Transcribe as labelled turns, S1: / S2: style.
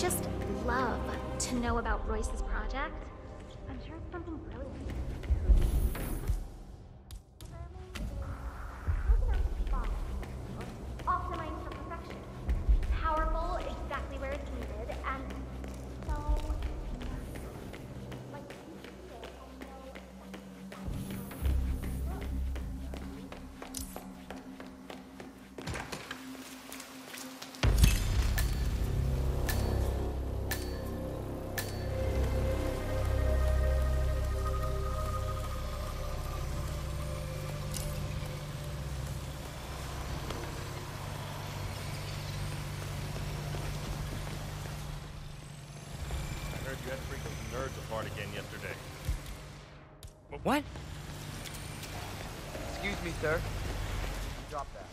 S1: just love to know about Royce's project. I'm sure it's something brilliant. You
S2: had to break those nerds apart again yesterday.
S3: What?
S4: Excuse me, sir. Drop that.